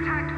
Intruder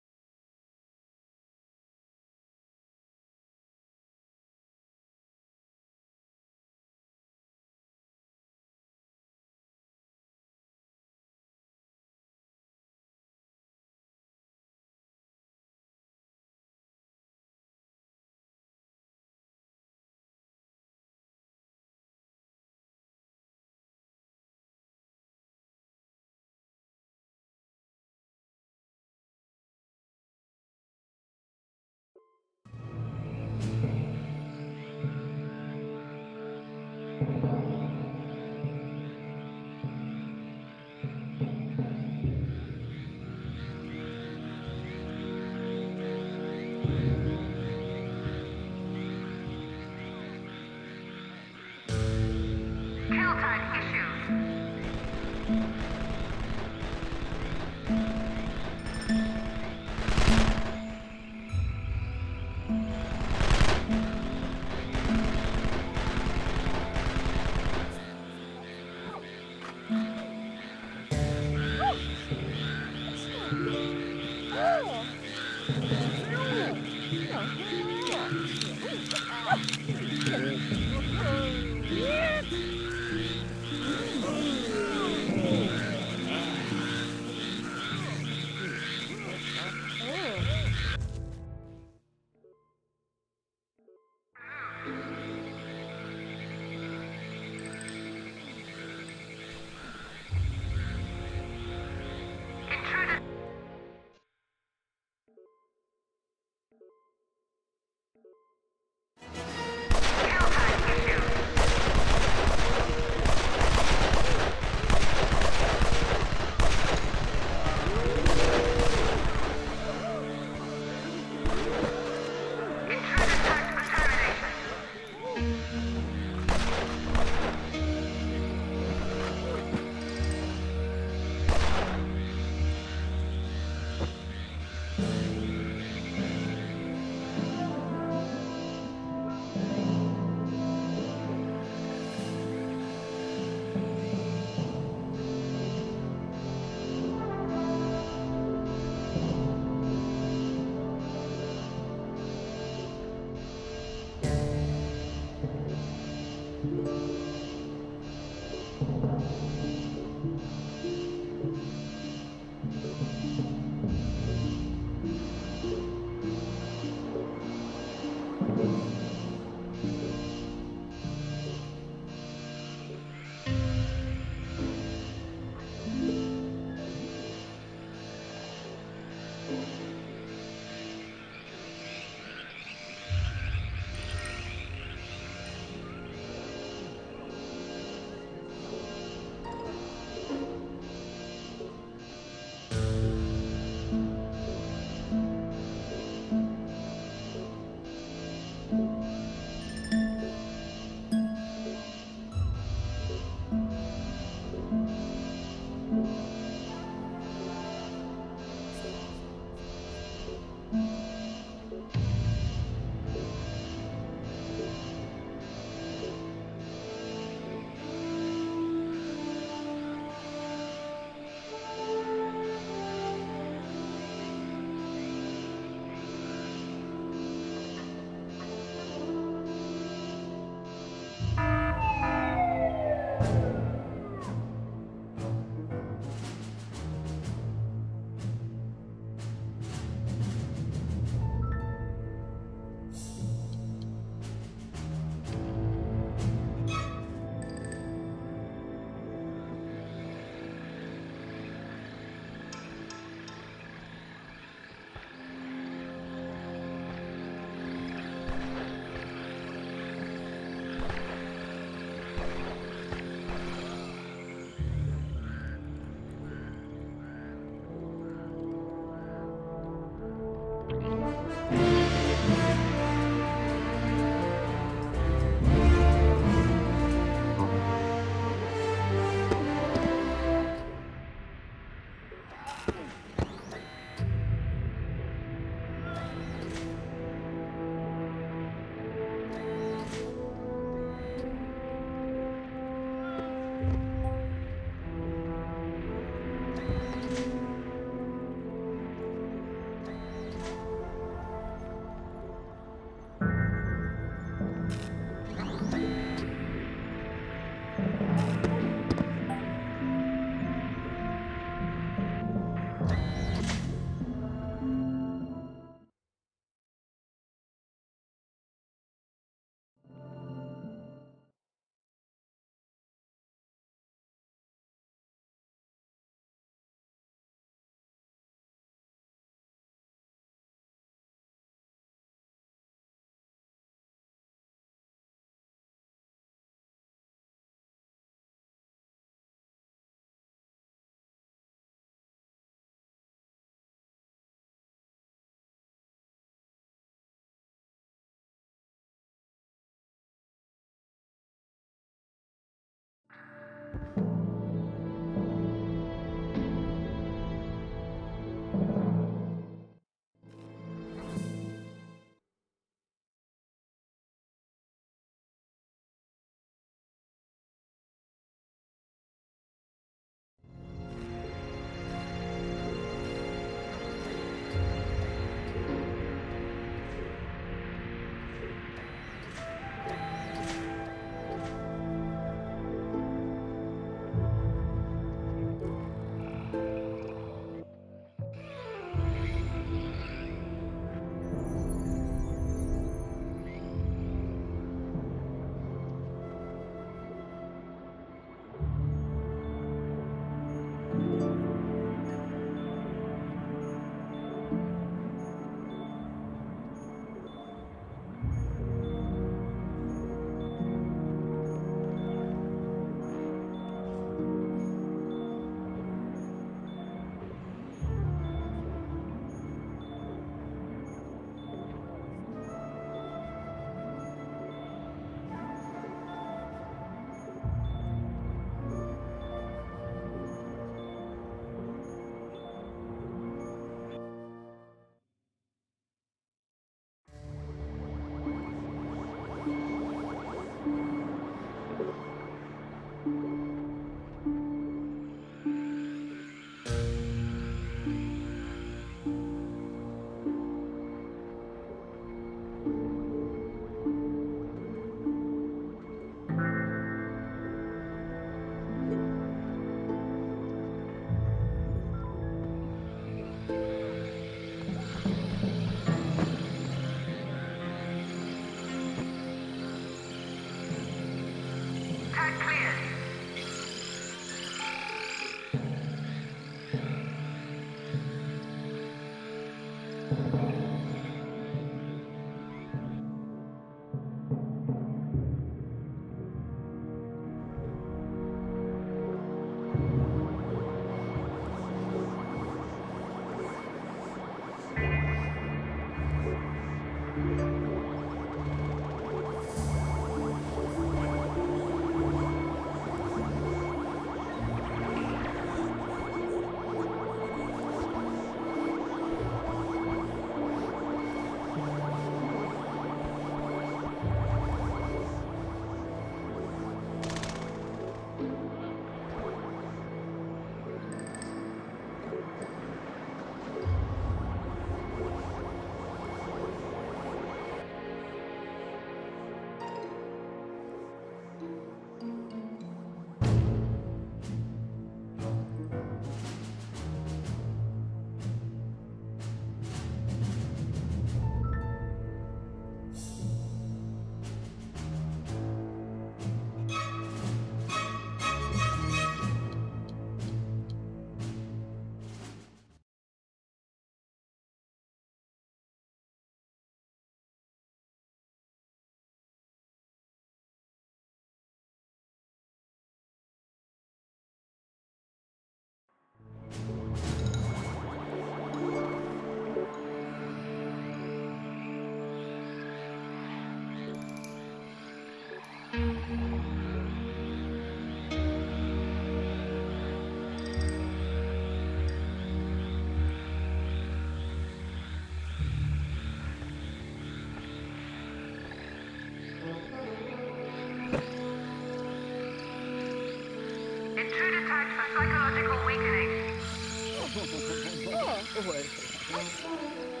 powerful word.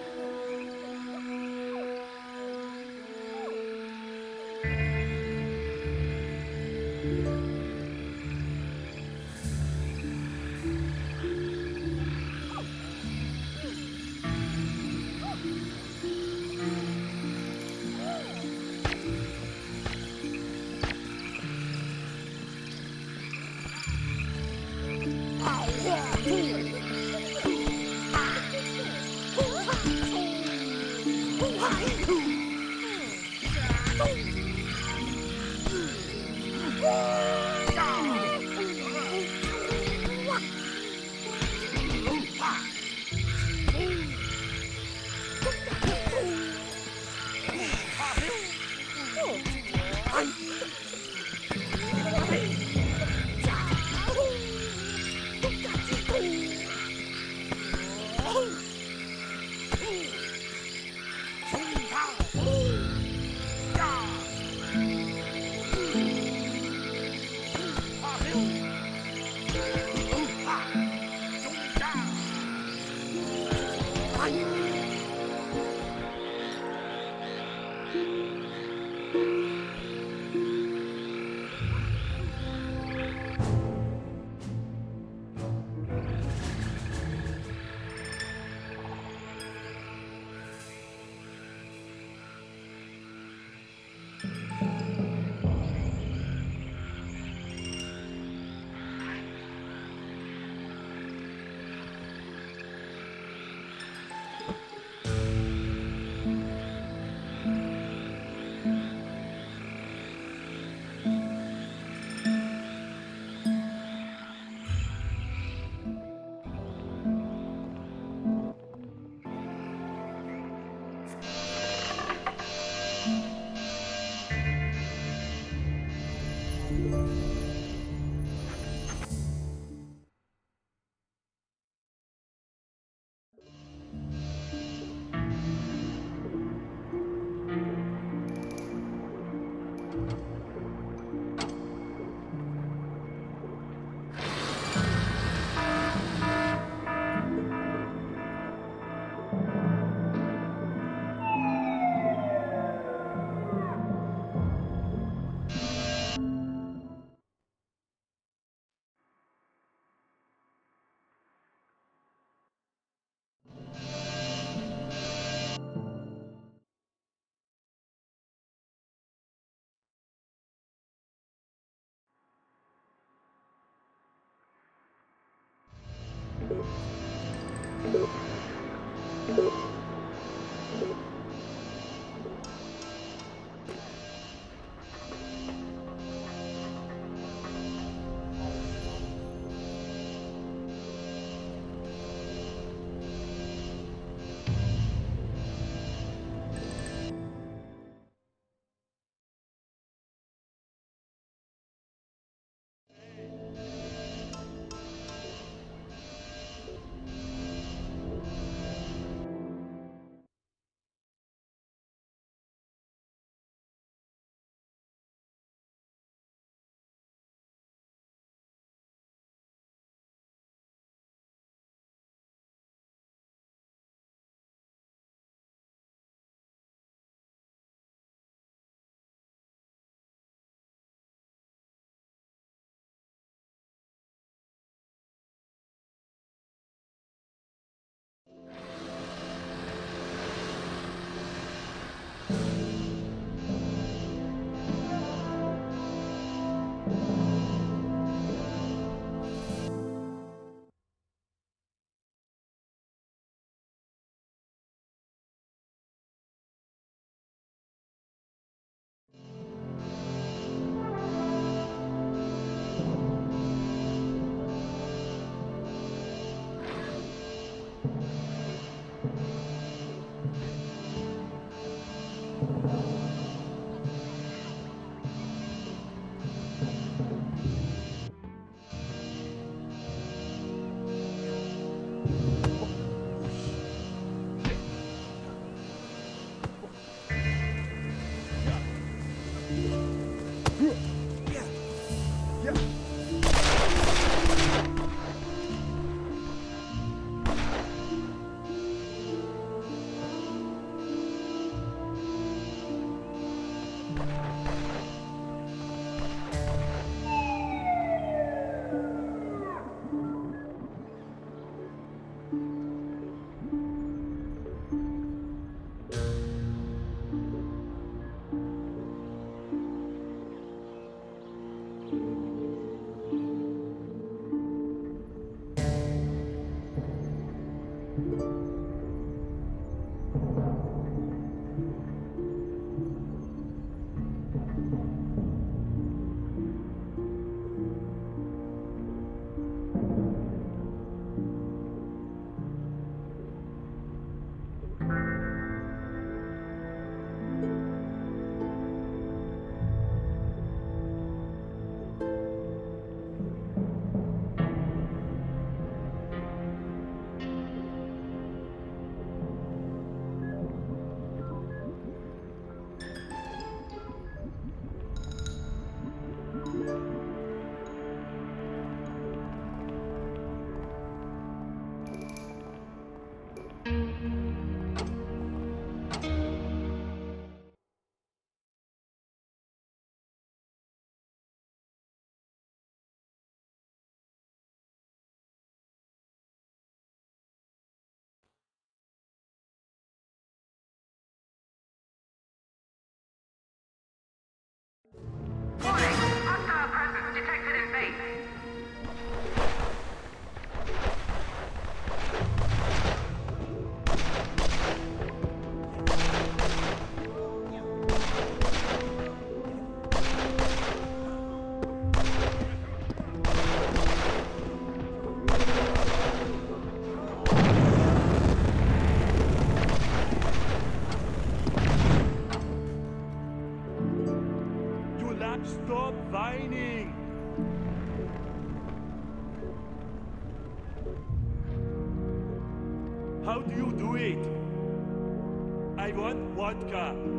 Vodka.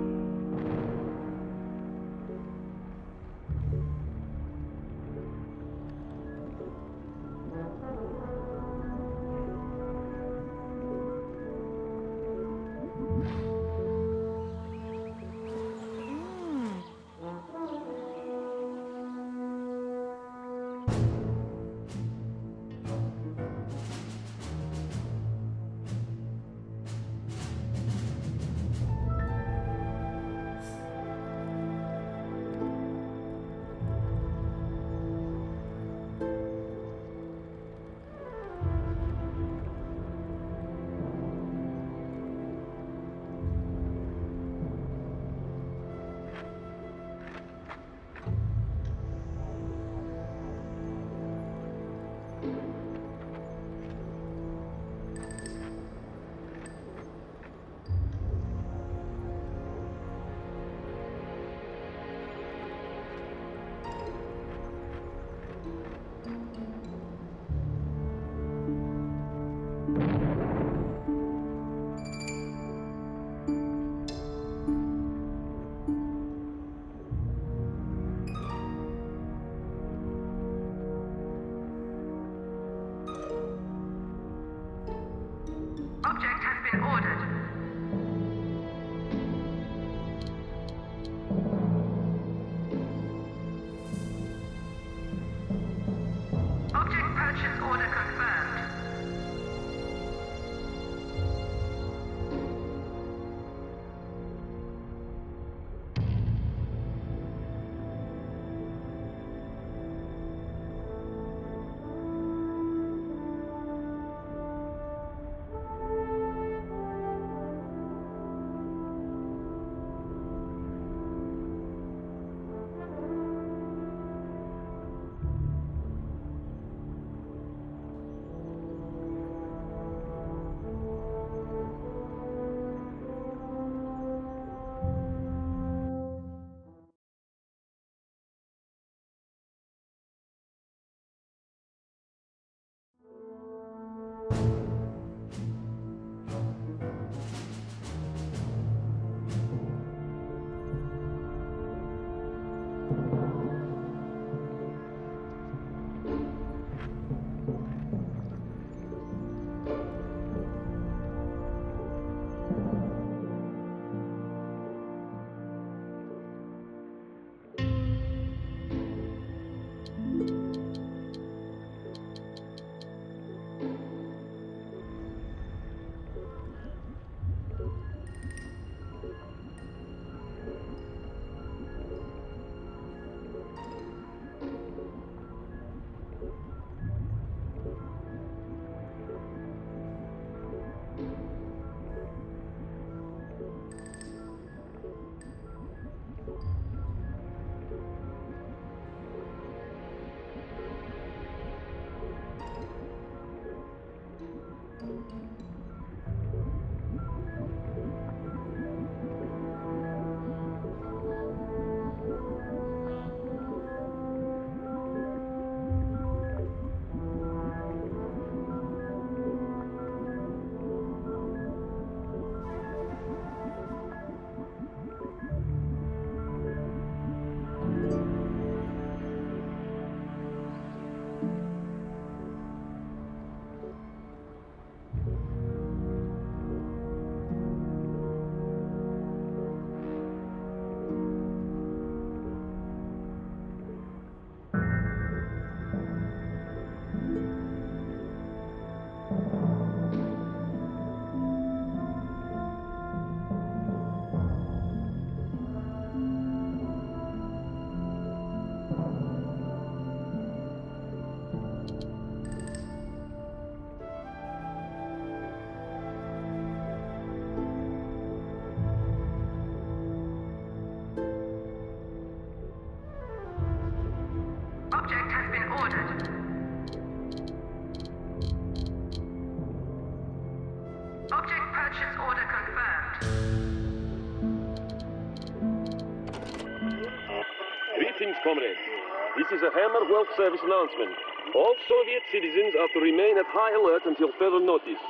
Is a Hammer Wealth Service announcement. All Soviet citizens are to remain at high alert until further notice.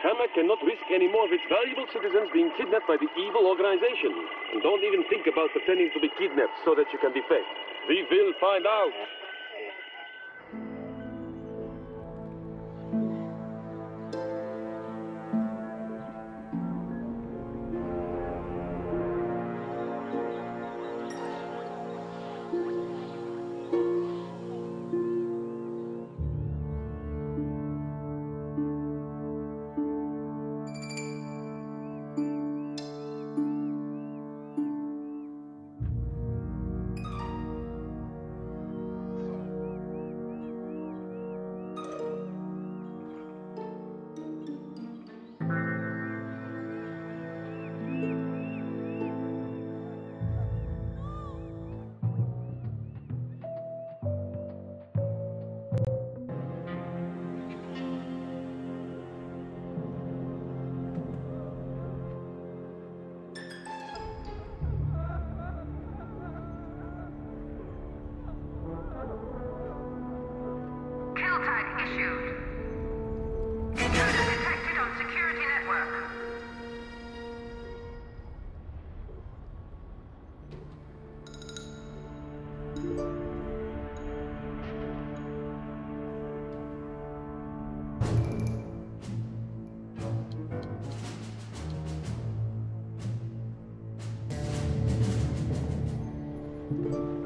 Hammer cannot risk any more of its valuable citizens being kidnapped by the evil organization. And don't even think about pretending to be kidnapped so that you can be defect. We will find out. Intruder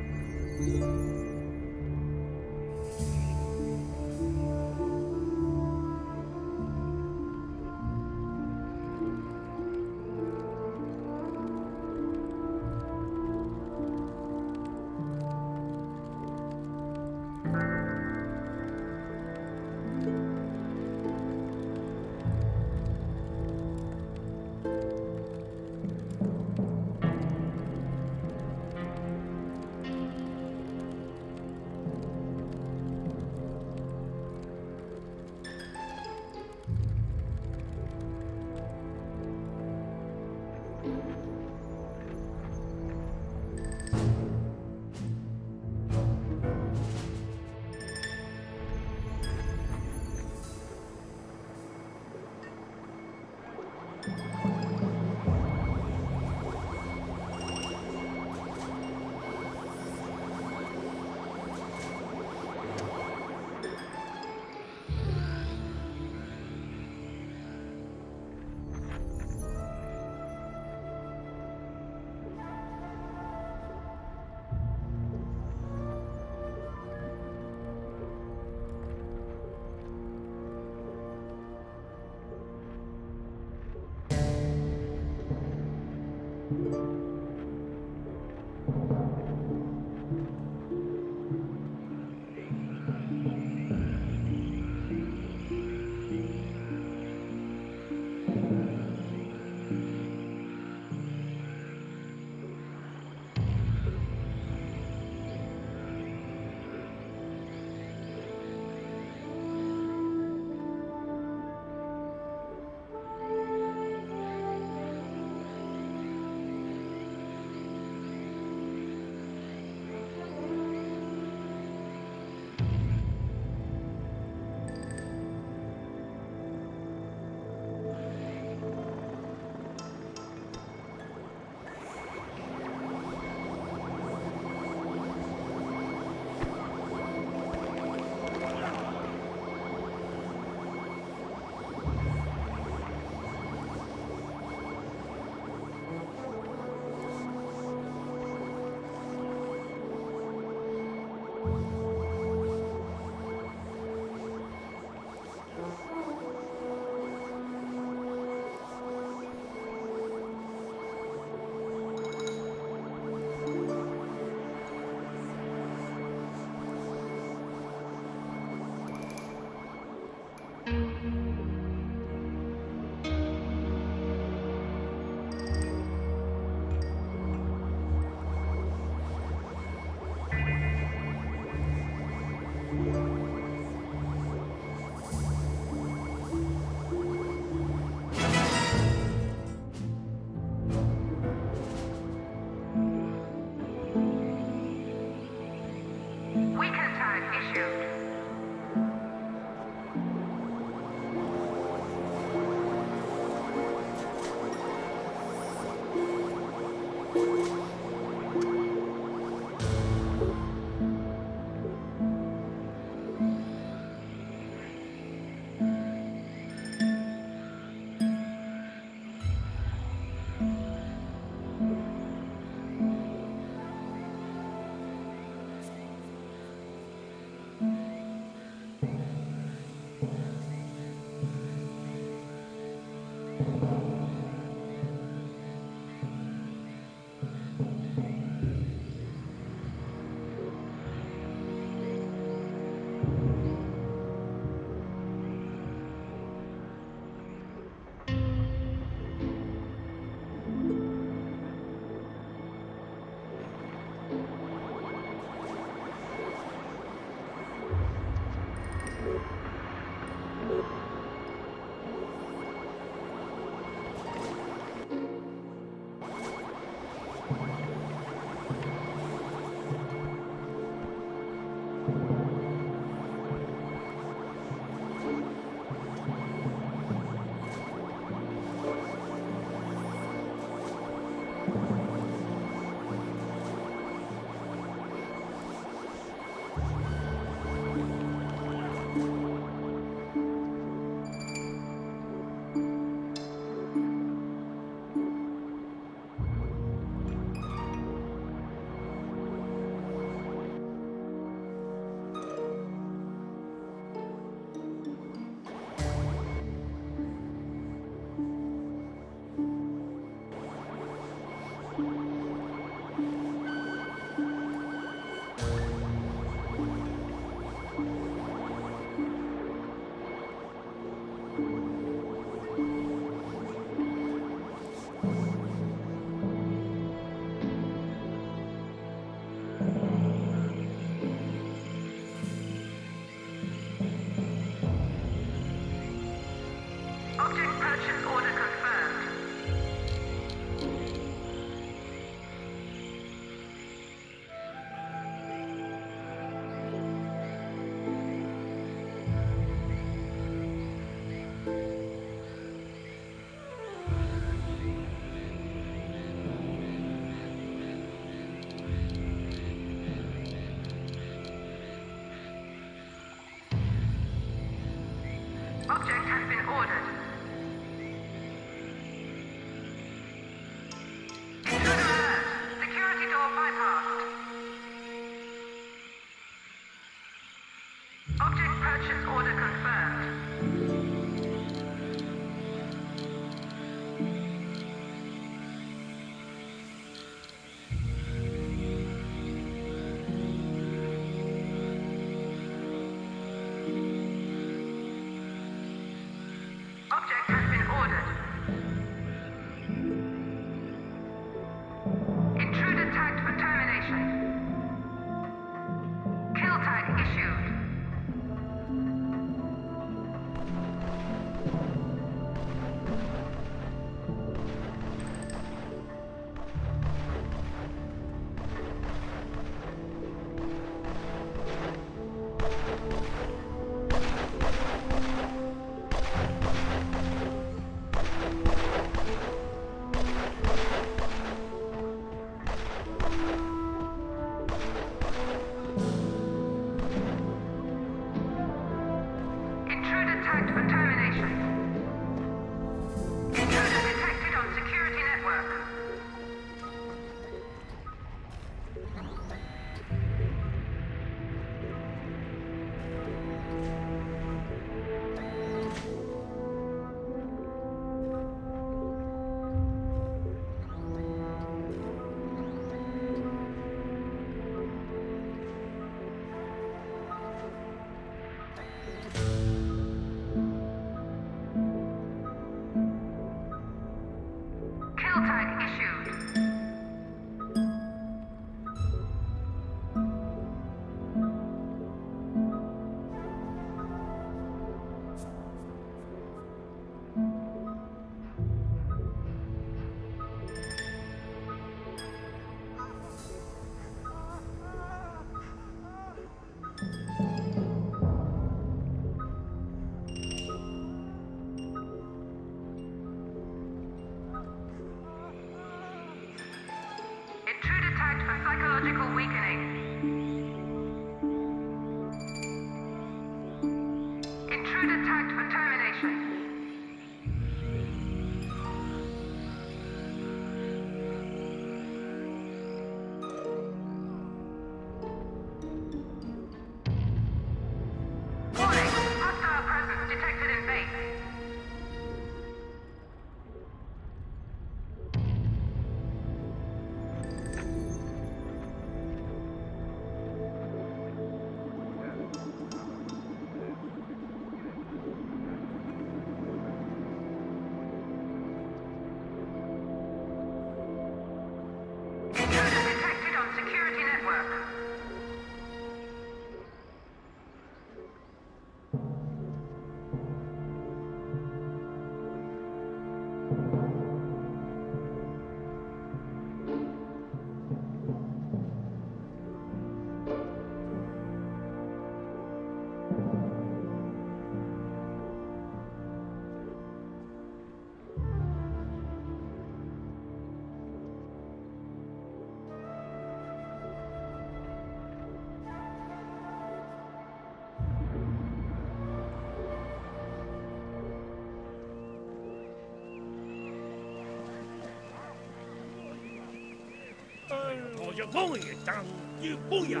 我为党旗护呀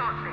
Shortly.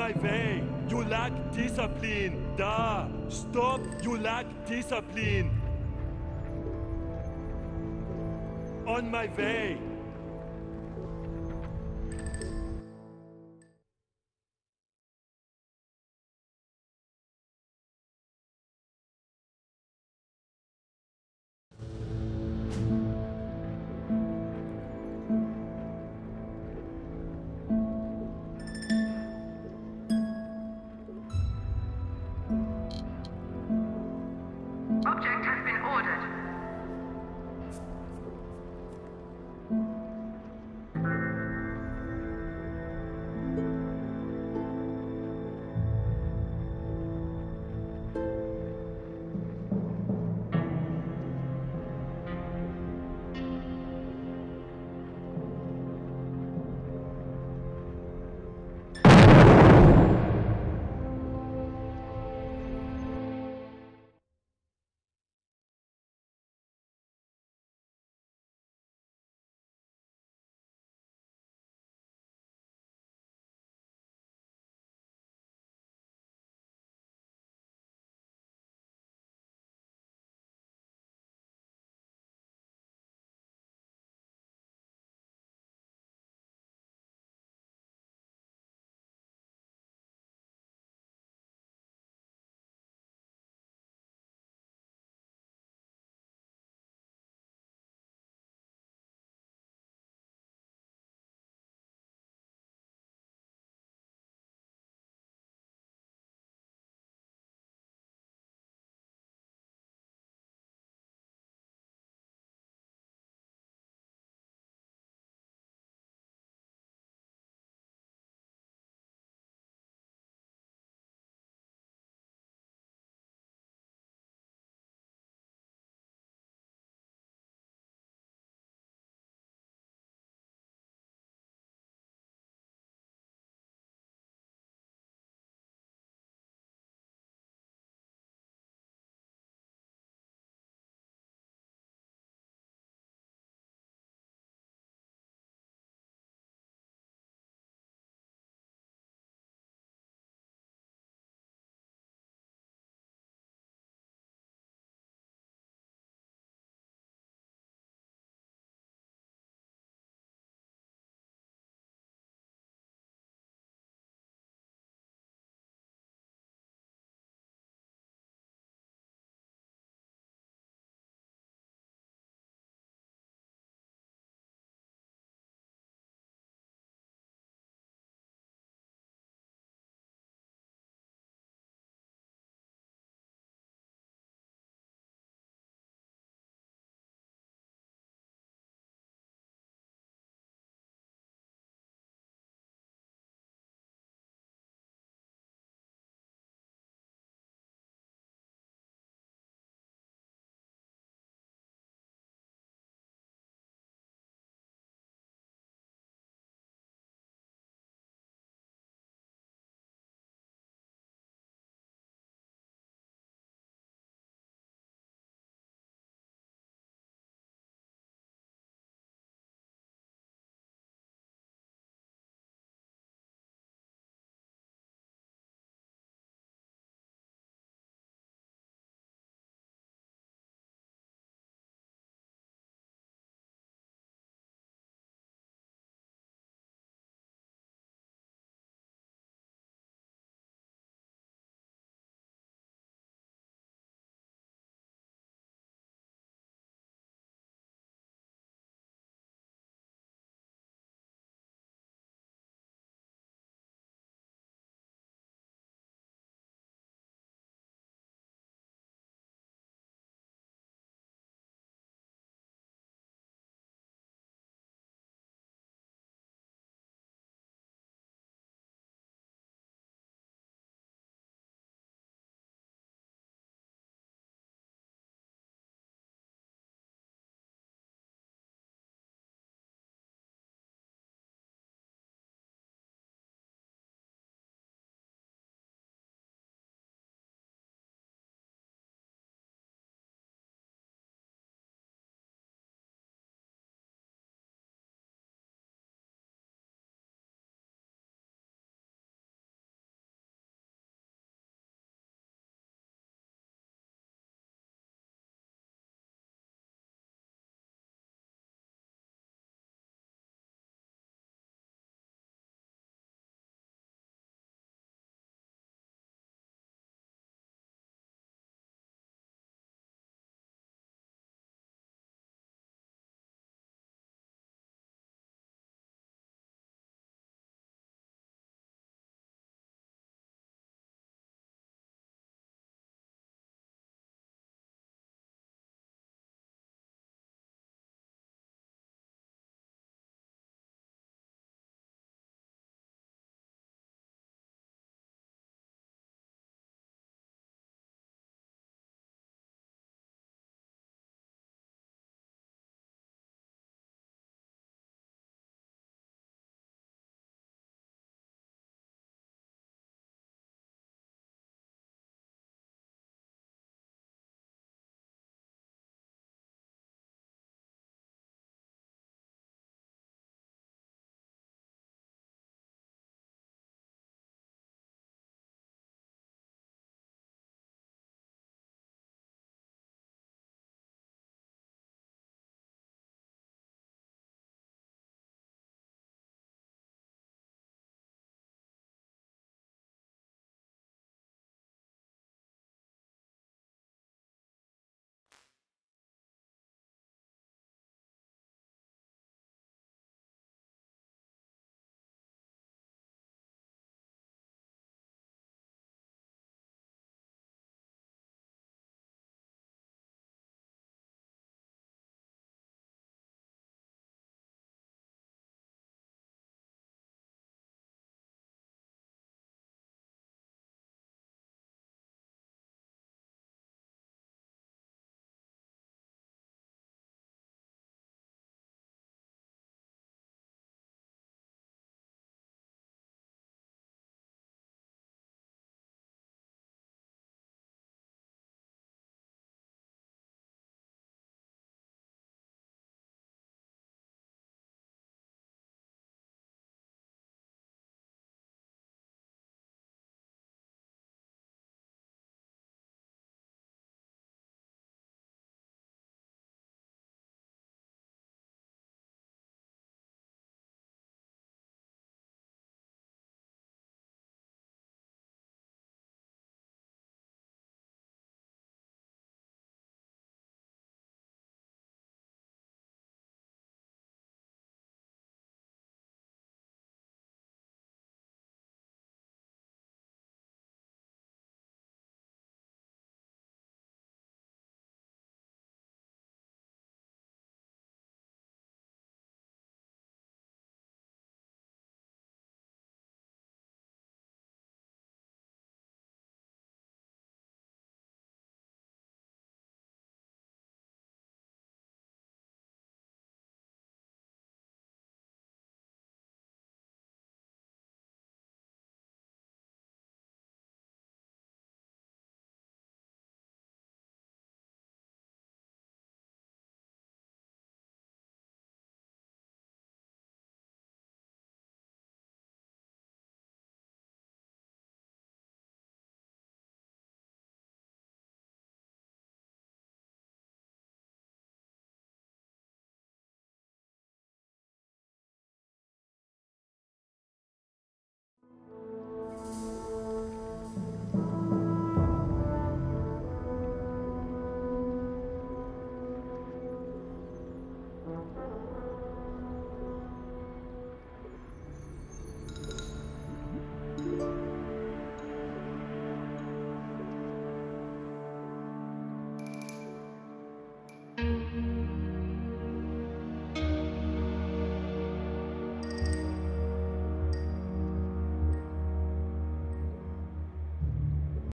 My way. You lack discipline. Da. Stop. You lack discipline. On my way.